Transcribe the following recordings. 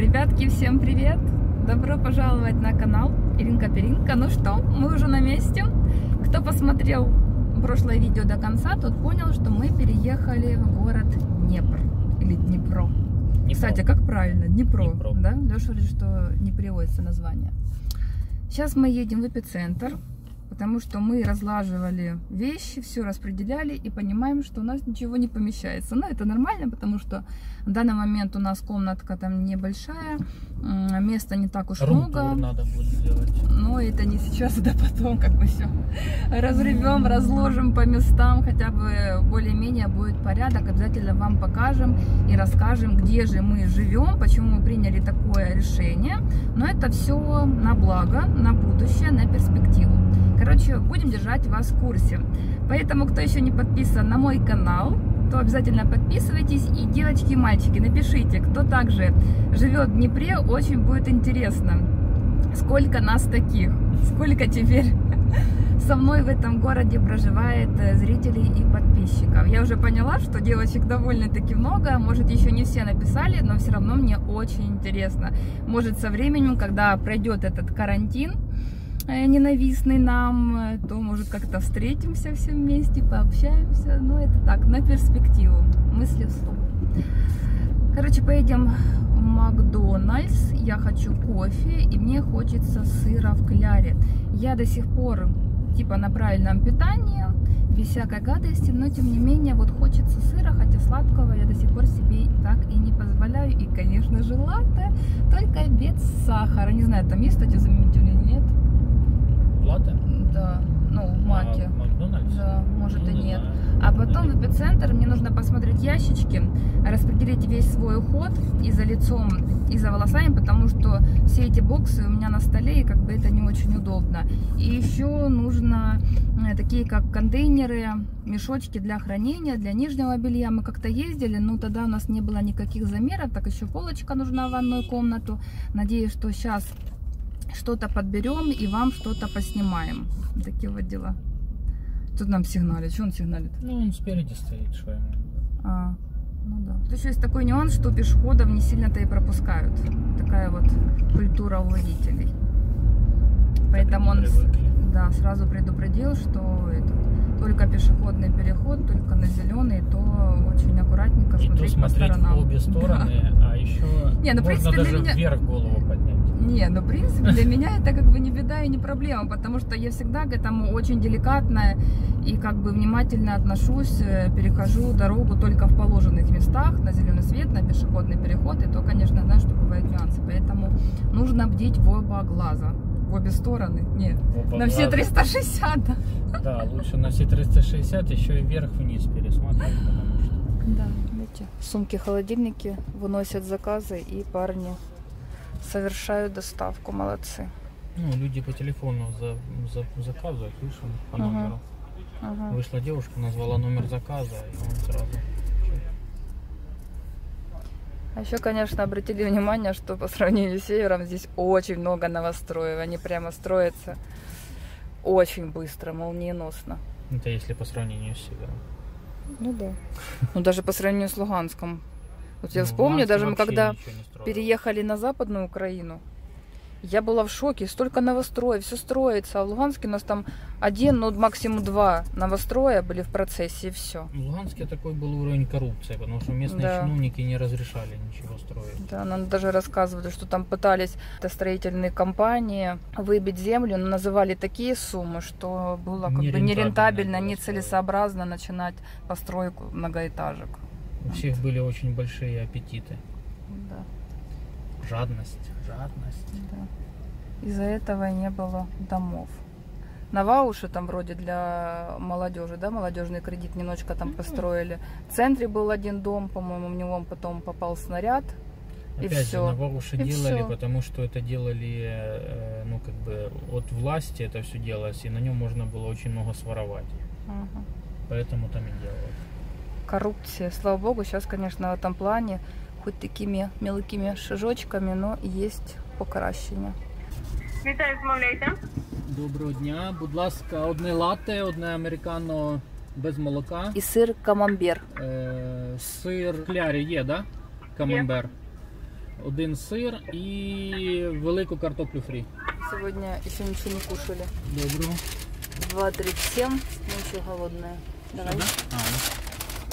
Ребятки, всем привет! Добро пожаловать на канал Иринка Перинка. Ну что, мы уже на месте. Кто посмотрел прошлое видео до конца, тот понял, что мы переехали в город Днепр. Или Днепро. Днепро. Кстати, как правильно? Днепро. Днепро. Да? Леша говорит, что не переводится название. Сейчас мы едем в эпицентр, потому что мы разлаживали вещи, все распределяли и понимаем, что у нас ничего не помещается. Но это нормально, потому что в данный момент у нас комнатка там небольшая, места не так уж много. Рум-тур надо будет сделать. Но это не сейчас, да потом, как мы все разревем, разложим по местам, хотя бы более-менее будет порядок. Обязательно вам покажем и расскажем, где же мы живем, почему мы приняли такое решение. Но это все на благо, на будущее, на перспективу. Короче, будем держать вас в курсе. Поэтому, кто еще не подписан на мой канал, то обязательно подписывайтесь. И, девочки и мальчики, напишите, кто также живет в Днепре, очень будет интересно. Сколько нас таких? Сколько теперь со мной в этом городе проживает э, зрителей и подписчиков? Я уже поняла, что девочек довольно-таки много. Может, еще не все написали, но все равно мне очень интересно. Может, со временем, когда пройдет этот карантин, ненавистный нам, э, то, может, как-то встретимся все вместе, пообщаемся. Ну, это так, на перспективу. Мысли вслух. Короче, поедем в Макдональдс. Я хочу кофе, и мне хочется сыра в кляре. Я до сих пор типа на правильном питании, без всякой гадости, но тем не менее вот хочется сыра, хотя сладкого я до сих пор себе так и не позволяю. И, конечно же, латте, только без сахара. Не знаю, там есть, кстати, заменитель или нет. Латте? Да, ну, в маке. А, Макдональдс? Да, может и Ну, не нет. знаю. А потом в эпицентр мне нужно посмотреть ящички, распределить весь свой уход и за лицом, и за волосами, потому что все эти боксы у меня на столе, и как бы это не очень удобно. И еще нужно э, такие как контейнеры, мешочки для хранения, для нижнего белья. Мы как-то ездили, но тогда у нас не было никаких замеров, так еще полочка нужна в ванную комнату. Надеюсь, что сейчас что-то подберем и вам что-то поснимаем. Такие вот дела. Тут нам сигналит. Что он сигналит? Ну, он спереди стоит, что ему. А, ну да. Тут еще есть такой нюанс, что пешеходов не сильно-то и пропускают. Такая вот культура у водителей. Поэтому он да, сразу предупредил, что это, только пешеходный переход, только на зеленый, то очень аккуратненько И то смотреть, по смотреть сторонам. в обе Да. стороны, а еще Не, ну, можно принципе, даже меня- вверх голову. Не, ну, в принципе, для меня это как бы не беда и не проблема, потому что я всегда к этому очень деликатно и как бы внимательно отношусь, э, перехожу дорогу только в положенных местах, на зеленый свет, на пешеходный переход, и то, конечно, знаю, что бывают нюансы, поэтому нужно бдеть в оба глаза, в обе стороны, нет, Оба на все глаза. 360, да. Да, лучше на все 360 еще и вверх-вниз пересматривать, потому что... Да, видите, сумки, холодильники выносят заказы, и парни совершают доставку, молодцы. Ну, люди по телефону за, за- заказывают, видишь, по номеру. Ага. Вышла девушка, назвала номер заказа, и он сразу... А еще, конечно, обратили внимание, что по сравнению с севером здесь очень много новостроев. Они прямо строятся очень быстро, молниеносно. Это если по сравнению с севером. Ну да. Ну даже по сравнению с Луганском. Вот я Ну, вспомню, даже мы когда переехали на Западную Украину, я была в шоке, столько новостроев, все строится. А в Луганске у нас там один, ну максимум два новостроя были в процессе и все. В Луганске такой был уровень коррупции, потому что местные Да. чиновники не разрешали ничего строить. Да, нам даже рассказывали, что там пытались это строительные компании выбить землю, но называли такие суммы, что было как бы Нерентабельно нерентабельно, нецелесообразно начинать постройку многоэтажек. У всех были очень большие аппетиты. Да, Жадность, жадность. да. Из-за этого и не было домов. На Вауше там вроде для молодежи, да, молодежный кредит немножечко там построили. В центре был один дом, по-моему, в него потом попал снаряд. И Опять всё. же, на Вовуше И делали, всё. потому что это делали, э, ну, как бы, от власти это все делалось, и на нем можно было очень много своровать. Ага. Поэтому там и делали. коррупция. Слава богу, сейчас, конечно, в этом плане хоть такими мелкими шажочками, но есть покращення. Вітаю, замовляйте. Доброго дня. Будь ласка, одне латте, одне американо без молока. І сир камамбер. Е, сир клярі є, да? Камамбер. один сир і велику картоплю фрі. Сегодня еще ничего не кушали. Доброго. 2.37, ночью голодная. Давай, А, ну,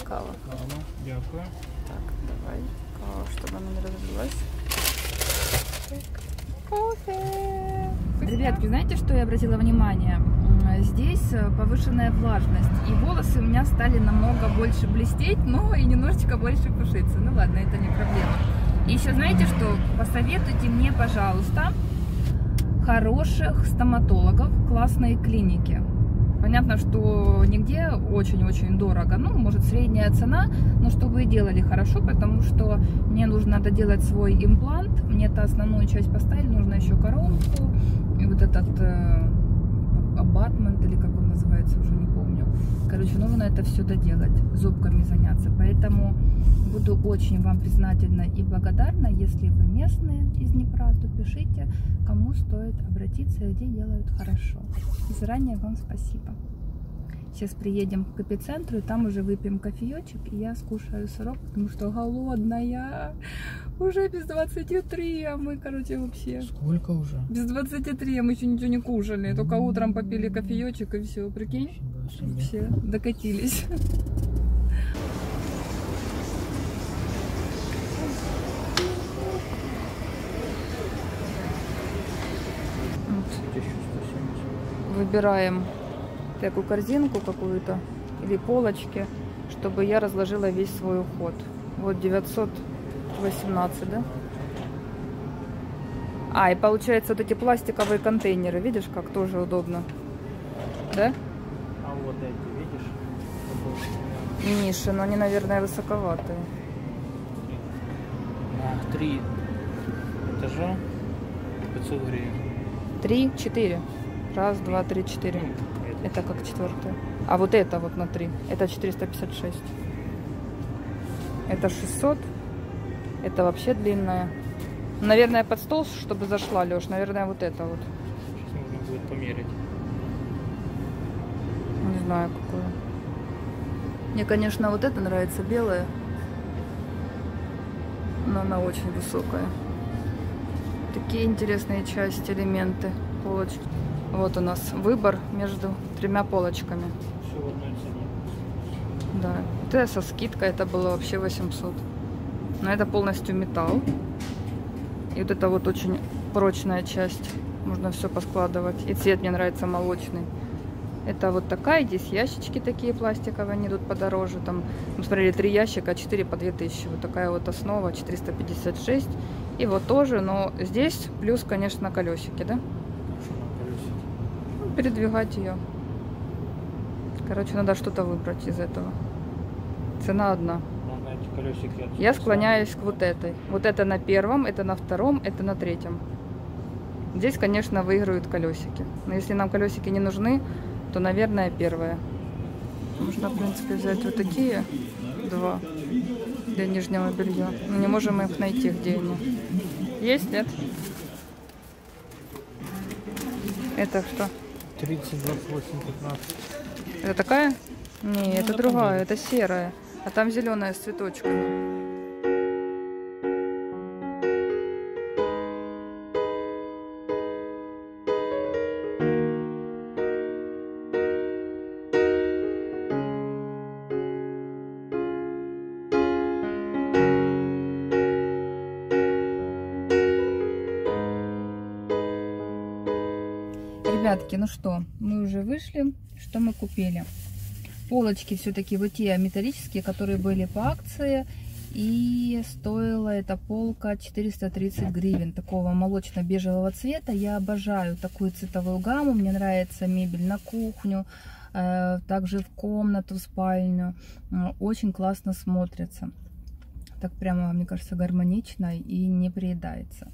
кава. кава. Дякую. Так, давай. Кава, чтобы она не разлилась. Так, Кофе. Ребятки, знаете, что я обратила внимание? Здесь э, повышенная влажность, и волосы у меня стали намного больше блестеть, но и немножечко больше пушиться. Ну ладно, это не проблема. И еще знаете что? Посоветуйте мне, пожалуйста, хороших стоматологов классной клиники. Понятно, что нигде очень-очень дорого. Ну, может, средняя цена, но чтобы и делали хорошо, потому что мне нужно доделать свой имплант. Мне это основную часть поставили, нужно еще коронку и вот этот э, или как он называется, уже не помню. Короче, нужно это все доделать, зубками заняться. Поэтому буду очень вам признательна и благодарна, если вы местные из Днепра, то пишите, кому стоит обратиться и где делают хорошо. И заранее вам спасибо. Сейчас приедем к эпицентру, и там уже выпьем кофеечек, и я скушаю сырок, потому что голодная. Уже без 23, а мы, короче, вообще... Сколько уже? Без 23, а мы еще ничего не кушали. Только утром попили кофеечек, и все, прикинь? Вообще докатились. Вот. 1170. Выбираем такую корзинку какую-то или полочки, чтобы я разложила весь свой уход. Вот 918, да? А, и получается вот эти пластиковые контейнеры, видишь, как тоже удобно. Да? А вот эти, видишь? Ниши, но они, наверное, высоковатые. На три этажа 500 гривен. Три, четыре. Раз, два, три, четыре. Это как четвертое. А вот это вот на 3. Это 456. Это 600. Это вообще длинная. Наверное, под стол, чтобы зашла, Леш. Наверное, вот это вот. Сейчас нужно будет померить. Не знаю, какую. Мне, конечно, вот это нравится, белая. Но она очень высокая. Такие интересные части, элементы, полочки. Вот у нас выбор между тремя полочками. Все в одной цене. Да, это со скидкой, это было вообще 800. Но это полностью металл. И вот это вот очень прочная часть. Можно все поскладывать. И цвет мне нравится молочный. Это вот такая, здесь ящички такие пластиковые, они тут подороже. Там, мы смотрели, три ящика, 4 по 2000. Вот такая вот основа, 456. И вот тоже, но здесь плюс, конечно, колесики, да? Что на колесике? Ну, передвигать ее. Короче, надо что-то выбрать из этого. Цена одна. Отсюда Я склоняюсь к вот этой. Вот это на первом, это на втором, это на третьем. Здесь, конечно, выиграют колесики. Но если нам колесики не нужны, то, наверное, первое. Можно, в принципе, взять вот такие два для нижнего белья. Но не можем их найти, где они. Есть, нет? Это что? 30, 28, 15. Это такая? Не, это другая, это серая. А там зеленая с цветочками. Ну что, мы уже вышли. Что мы купили? Полочки все-таки вот те металлические, которые были по акции. И стоила эта полка 430 гривен, такого молочно-бежевого цвета. Я обожаю такую цветовую гамму. Мне нравится мебель на кухню, э, также в комнату, в спальню. Очень классно смотрится. Так прямо, мне кажется, гармонично и не приедается.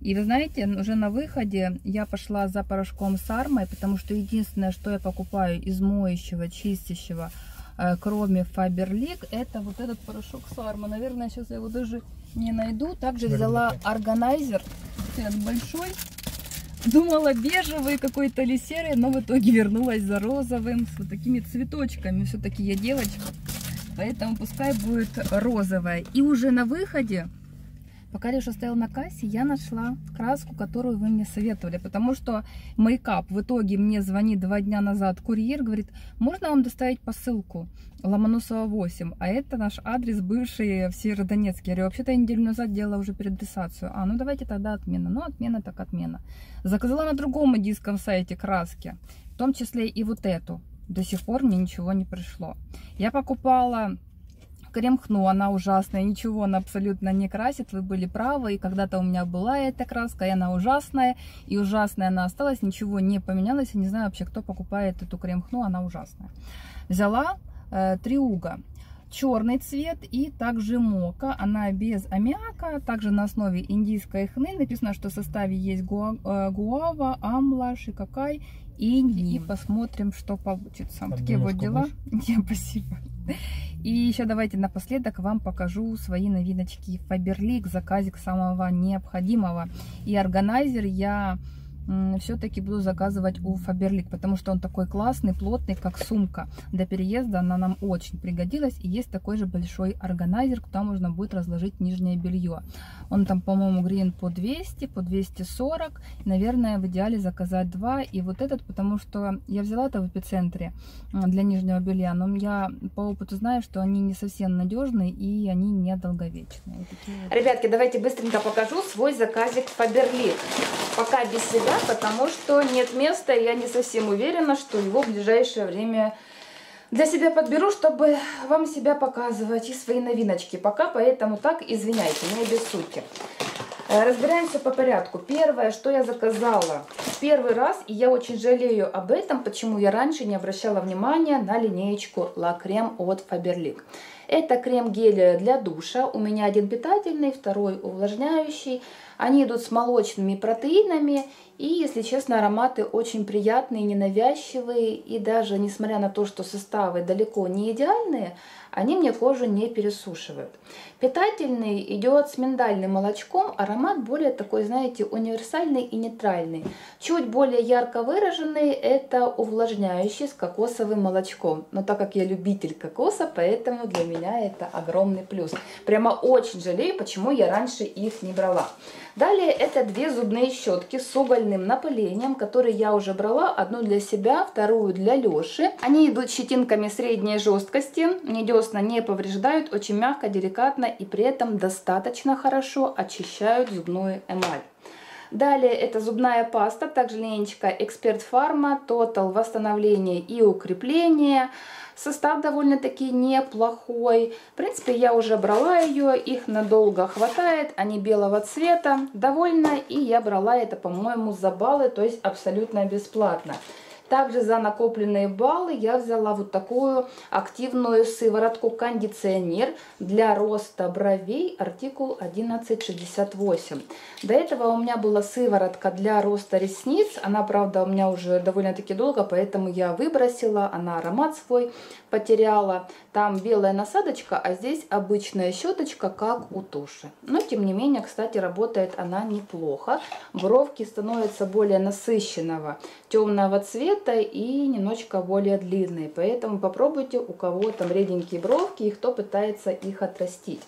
И вы знаете, уже на выходе я пошла за порошком с армой, потому что единственное, что я покупаю из моющего, чистящего, э, кроме Faberlic, это вот этот порошок с арма. Наверное, сейчас я его даже не найду. Также взяла органайзер, большой. Думала бежевый какой-то или серый, но в итоге вернулась за розовым с вот такими цветочками. Все-таки я девочка, поэтому пускай будет розовая. И уже на выходе Пока Леша стоял на кассе, я нашла краску, которую вы мне советовали, потому что мейкап в итоге мне звонит два дня назад курьер, говорит, можно вам доставить посылку Ломоносова 8, а это наш адрес бывший в Северодонецке. Я говорю, вообще-то я неделю назад делала уже переадресацию. А, ну давайте тогда отмена. Ну, отмена так отмена. Заказала на другом индийском сайте краски, в том числе и вот эту. До сих пор мне ничего не пришло. Я покупала Кремхну, она ужасная, ничего она абсолютно не красит, вы были правы, и когда-то у меня была эта краска, и она ужасная, и ужасная она осталась, ничего не поменялось, я не знаю вообще, кто покупает эту кремхну, она ужасная. Взяла э, триуга, черный цвет и также мока, она без аммиака, также на основе индийской хны, написано, что в составе есть гуа, э, гуава, амла, шикакай и ним. Посмотрим, что получится. Одну Такие вот дела. Не, спасибо. И еще давайте напоследок вам покажу свои новиночки Фаберлик, заказик самого необходимого. И органайзер я все-таки буду заказывать у Фаберлик, потому что он такой классный, плотный, как сумка. Для переезда она нам очень пригодилась. И есть такой же большой органайзер, куда можно будет разложить нижнее белье. Он там, по-моему, грин по 200, по 240. И, наверное, в идеале заказать два. И вот этот, потому что я взяла это в эпицентре для нижнего белья, но я по опыту знаю, что они не совсем надежные и они не долговечные. Ребятки, давайте быстренько покажу свой заказик Фаберлик. Пока без себя, потому что нет места, я не совсем уверена, что его в ближайшее время для себя подберу, чтобы вам себя показывать и свои новиночки. Пока, поэтому так, извиняйте, не обессудьте. Э, Разбираемся по порядку. Первое, что я заказала первый раз, и я очень жалею об этом, почему я раньше не обращала внимания на линеечку Creme от Faberlic. Это крем-гель для душа. У меня один питательный, второй увлажняющий. Они идут с молочными протеинами. И, если честно, ароматы очень приятные, ненавязчивые. И даже несмотря на то, что составы далеко не идеальные, они мне кожу не пересушивают. Питательный идет с миндальным молочком, аромат более такой, знаете, универсальный и нейтральный. Чуть более ярко выраженный это увлажняющий с кокосовым молочком. Но так как я любитель кокоса, поэтому для меня это огромный плюс. Прямо очень жалею, почему я раньше их не брала. Далее это две зубные щетки с угольным напылением, которые я уже брала. Одну для себя, вторую для Леши. Они идут щетинками средней жесткости. Не десна не повреждают, очень мягко, деликатно и при этом достаточно хорошо очищают зубную эмаль. Далее это зубная паста, также линейка Эксперт Фарма, Total восстановление и укрепление. Состав довольно-таки неплохой. В принципе, я уже брала ее, их надолго хватает, они белого цвета. Довольна, и я брала это, по-моему, за баллы, то есть абсолютно бесплатно. Также за накопленные баллы я взяла вот такую активную сыворотку кондиционер для роста бровей, артикул 1168. До этого у меня была сыворотка для роста ресниц, она, правда, у меня уже довольно-таки долго, поэтому я выбросила, она аромат свой потеряла. Там белая насадочка, а здесь обычная щеточка, как у туши. Но, тем не менее, кстати, работает она неплохо. Бровки становятся более насыщенного темного цвета и немножечко более длинные. Поэтому попробуйте, у кого там реденькие бровки и кто пытается их отрастить.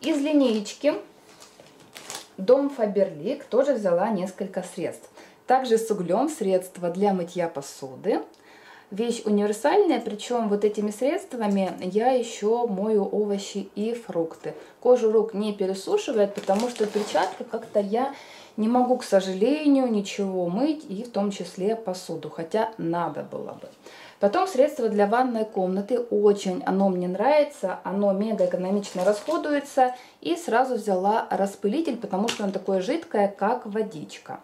Из линеечки Дом Фаберлик тоже взяла несколько средств. Также с углем средства для мытья посуды. Вещь универсальная, причем вот этими средствами я еще мою овощи и фрукты. Кожу рук не пересушивает, потому что перчатка как-то я не могу, к сожалению, ничего мыть, и в том числе посуду, хотя надо было бы. Потом средство для ванной комнаты. Очень оно мне нравится, оно мега экономично расходуется. И сразу взяла распылитель, потому что он такое жидкое, как водичка.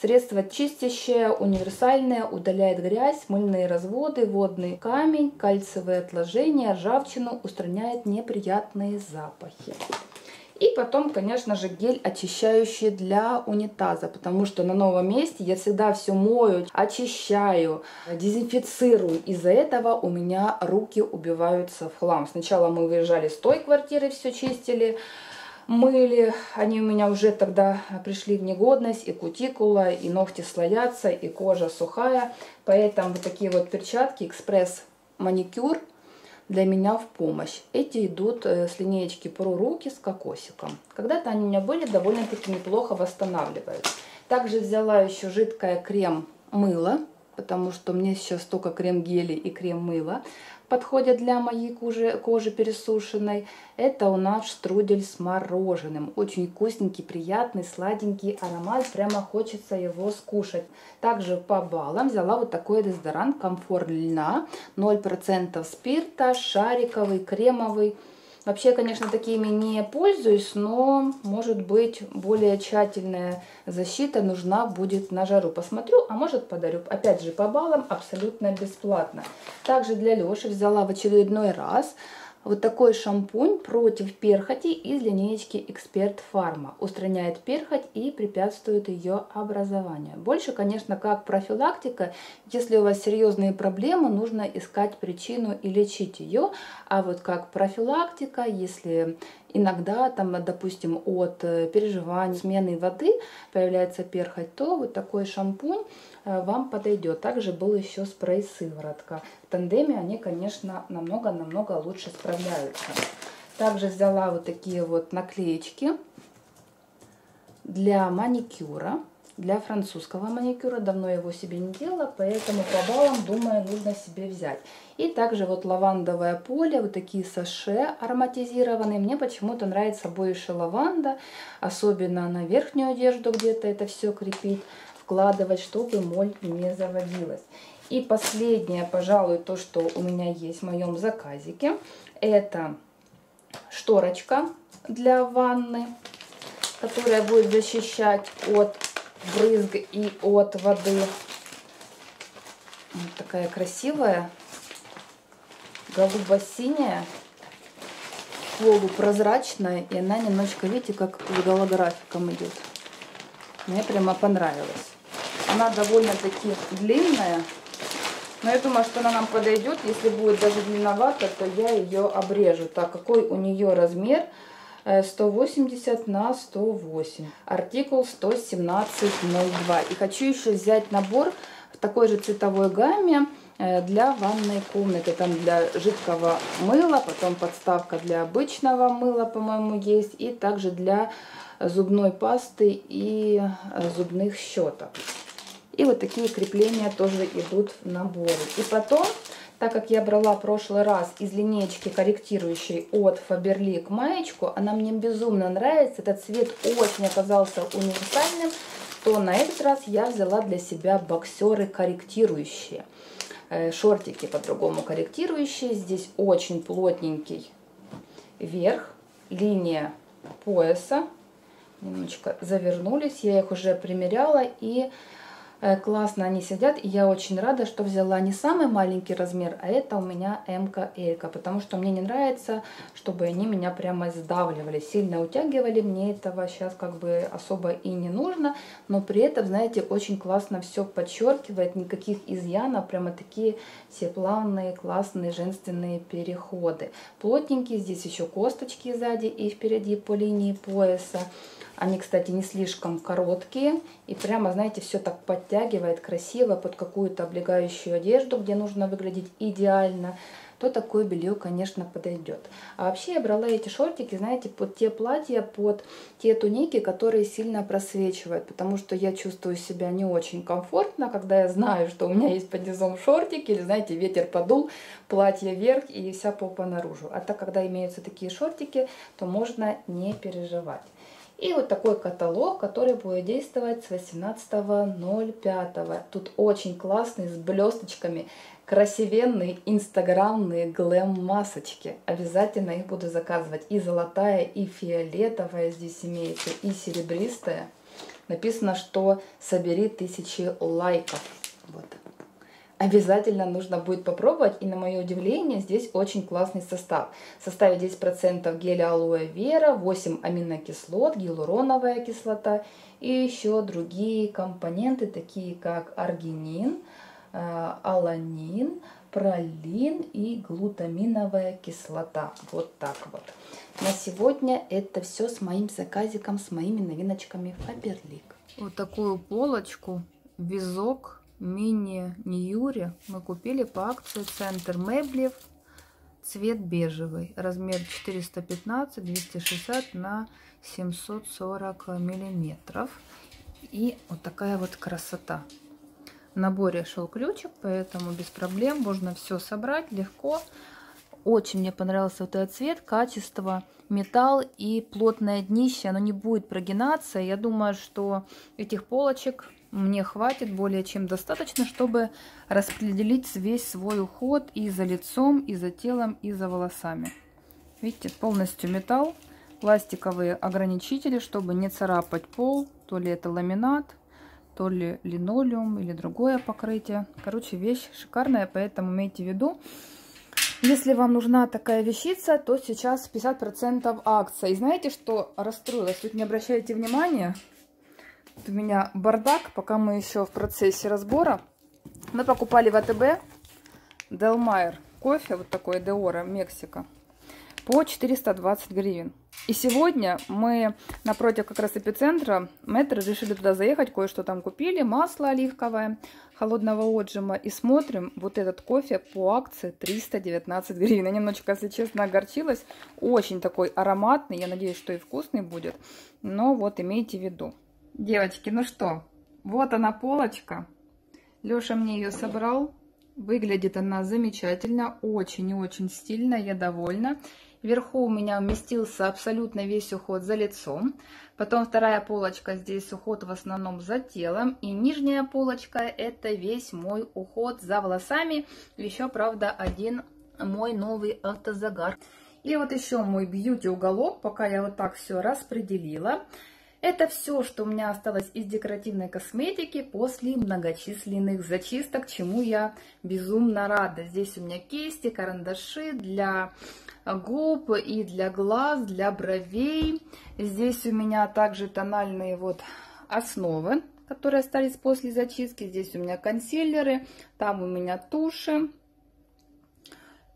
Средство чистящее, универсальное, удаляет грязь, мыльные разводы, водный камень, кальциевые отложения, ржавчину, устраняет неприятные запахи. И потом, конечно же, гель очищающий для унитаза, потому что на новом месте я всегда все мою, очищаю, дезинфицирую. Из-за этого у меня руки убиваются в хлам. Сначала мы выезжали с той квартиры, все чистили, мыли. Они у меня уже тогда пришли в негодность, и кутикула, и ногти слоятся, и кожа сухая. Поэтому вот такие вот перчатки, экспресс маникюр, для меня в помощь. Эти идут э, с линеечки Pro руки с кокосиком. Когда-то они у меня были, довольно-таки неплохо восстанавливают. Также взяла еще жидкое крем-мыло, потому что мне сейчас только крем-гели и крем-мыло подходят для моей кожи, кожи пересушенной. Это у нас штрудель с мороженым. Очень вкусненький, приятный, сладенький аромат. Прямо хочется его скушать. Также по баллам взяла вот такой дезодорант комфорт льна. 0% спирта, шариковый, кремовый. Вообще, конечно, такими не пользуюсь, но, может быть, более тщательная защита нужна будет на жару. Посмотрю, а может подарю. Опять же, по баллам абсолютно бесплатно. Также для Леши взяла в очередной раз вот такой шампунь против перхоти из линейки Эксперт Фарма. Устраняет перхоть и препятствует ее образованию. Больше, конечно, как профилактика. Если у вас серьезные проблемы, нужно искать причину и лечить ее. А вот как профилактика, если иногда, там, допустим, от э, переживаний, смены воды появляется перхоть, то вот такой шампунь вам подойдет. Также был еще спрей-сыворотка. В тандеме они, конечно, намного-намного лучше справляются. Также взяла вот такие вот наклеечки для маникюра. Для французского маникюра давно его себе не делала, поэтому по баллам, думаю, нужно себе взять. И также вот лавандовое поле, вот такие саше ароматизированные. Мне почему-то нравится больше лаванда, особенно на верхнюю одежду где-то это все крепить вкладывать, чтобы моль не заводилась. И последнее, пожалуй, то, что у меня есть в моем заказике, это шторочка для ванны, которая будет защищать от брызг и от воды. Вот такая красивая, голубо-синяя, полупрозрачная, и она немножко, видите, как с голографиком идет. Мне прямо понравилось. Она довольно-таки длинная. Но я думаю, что она нам подойдет. Если будет даже длинновато, то я ее обрежу. Так, какой у нее размер? 180 э, на 108. Артикул 117.02. И хочу еще взять набор в такой же цветовой гамме э, для ванной комнаты. Там для жидкого мыла, потом подставка для обычного мыла, по-моему, есть. И также для зубной пасты и э, зубных щеток. И вот такие крепления тоже идут в наборе. И потом, так как я брала в прошлый раз из линейки корректирующей от Faberlic маечку, она мне безумно нравится, этот цвет очень оказался универсальным, то на этот раз я взяла для себя боксеры корректирующие. Э, шортики по-другому корректирующие. Здесь очень плотненький верх, линия пояса. Немножечко завернулись, я их уже примеряла и классно они сидят, и я очень рада, что взяла не самый маленький размер, а это у меня МК Элька, потому что мне не нравится, чтобы они меня прямо сдавливали, сильно утягивали, мне этого сейчас как бы особо и не нужно, но при этом, знаете, очень классно все подчеркивает, никаких изъянов, прямо такие все плавные, классные женственные переходы. Плотненькие, здесь еще косточки сзади и впереди по линии пояса. Они, кстати, не слишком короткие. И прямо, знаете, все так подтягивает красиво под какую-то облегающую одежду, где нужно выглядеть идеально то такое белье, конечно, подойдет. А вообще я брала эти шортики, знаете, под те платья, под те туники, которые сильно просвечивают, потому что я чувствую себя не очень комфортно, когда я знаю, что у меня есть под низом шортик, или, знаете, ветер подул, платье вверх и вся попа наружу. А так, когда имеются такие шортики, то можно не переживать. И вот такой каталог, который будет действовать с 18.05. Тут очень классный, с блесточками, красивенные инстаграмные глэм-масочки. Обязательно их буду заказывать. И золотая, и фиолетовая здесь имеется, и серебристая. Написано, что собери тысячи лайков. Вот обязательно нужно будет попробовать. И на мое удивление, здесь очень классный состав. В составе 10% геля алоэ вера, 8 аминокислот, гиалуроновая кислота и еще другие компоненты, такие как аргинин, э, аланин, пролин и глутаминовая кислота. Вот так вот. На сегодня это все с моим заказиком, с моими новиночками Faberlic. Вот такую полочку, визок мини-ньюри мы купили по акции Центр Меблев. цвет бежевый, размер 415, 260 на 740 миллиметров. И вот такая вот красота. В наборе шел ключик, поэтому без проблем можно все собрать легко. Очень мне понравился вот этот цвет, качество, металл и плотное днище. Оно не будет прогинаться. Я думаю, что этих полочек мне хватит более чем достаточно, чтобы распределить весь свой уход и за лицом, и за телом, и за волосами. Видите, полностью металл, пластиковые ограничители, чтобы не царапать пол. То ли это ламинат, то ли линолеум или другое покрытие. Короче, вещь шикарная, поэтому имейте в виду, если вам нужна такая вещица, то сейчас 50% акция. И знаете, что расстроилась? Тут не обращайте внимания. У меня бардак, пока мы еще в процессе разбора. Мы покупали в АТБ Делмайер кофе, вот такой Деора, Мексика, по 420 гривен. И сегодня мы напротив как раз эпицентра метро решили туда заехать, кое-что там купили, масло оливковое холодного отжима. И смотрим, вот этот кофе по акции 319 гривен. Я немножечко, если честно, огорчилась. Очень такой ароматный, я надеюсь, что и вкусный будет. Но вот имейте в виду. Девочки, ну что, вот она полочка. Леша мне ее собрал. Выглядит она замечательно, очень и очень стильно, я довольна. Вверху у меня уместился абсолютно весь уход за лицом. Потом вторая полочка, здесь уход в основном за телом. И нижняя полочка, это весь мой уход за волосами. Еще, правда, один мой новый автозагар. И вот еще мой бьюти уголок, пока я вот так все распределила. Это все, что у меня осталось из декоративной косметики после многочисленных зачисток, чему я безумно рада. Здесь у меня кисти, карандаши для губ и для глаз, для бровей. Здесь у меня также тональные вот основы, которые остались после зачистки. Здесь у меня консилеры, там у меня туши.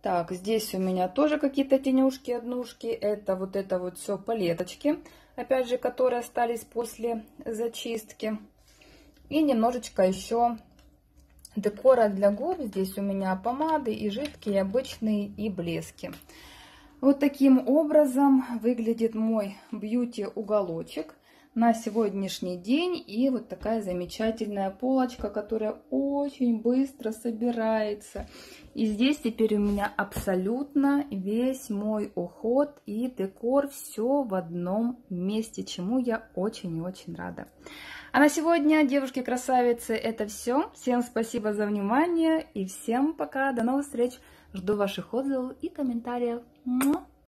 Так, здесь у меня тоже какие-то тенюшки, однушки. Это вот это вот все палеточки опять же, которые остались после зачистки. И немножечко еще декора для губ. Здесь у меня помады и жидкие, обычные, и блески. Вот таким образом выглядит мой бьюти-уголочек на сегодняшний день. И вот такая замечательная полочка, которая очень быстро собирается. И здесь теперь у меня абсолютно весь мой уход и декор все в одном месте, чему я очень и очень рада. А на сегодня, девушки-красавицы, это все. Всем спасибо за внимание и всем пока. До новых встреч. Жду ваших отзывов и комментариев.